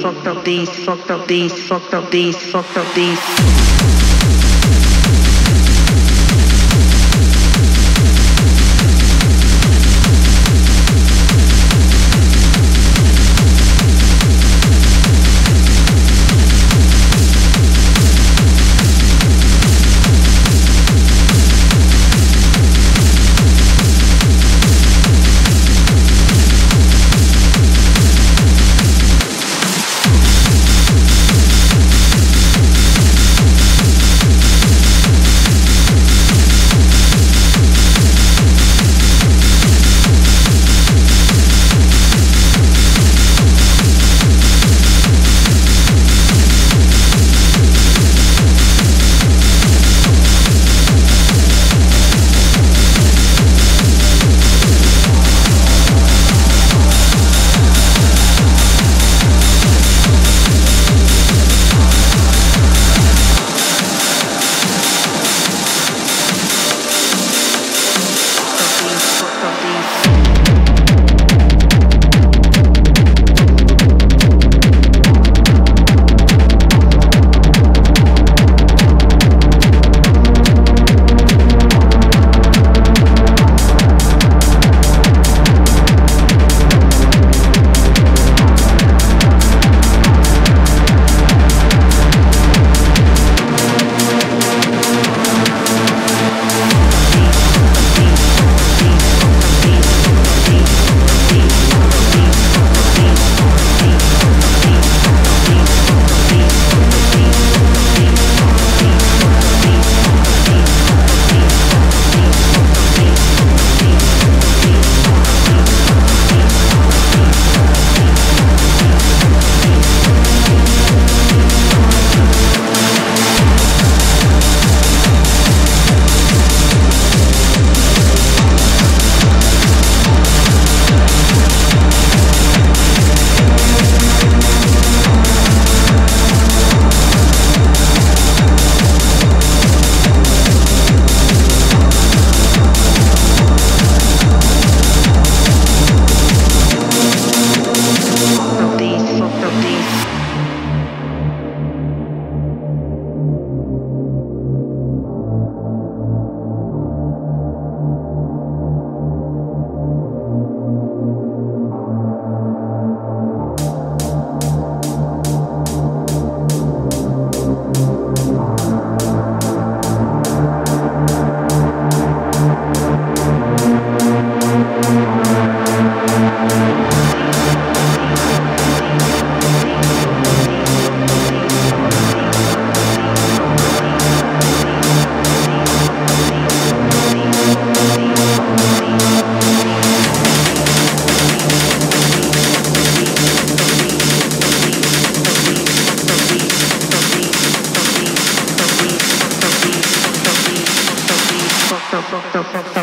fucked up these, fucked up these, fucked up these, fucked up these. Fucked up, fucked up,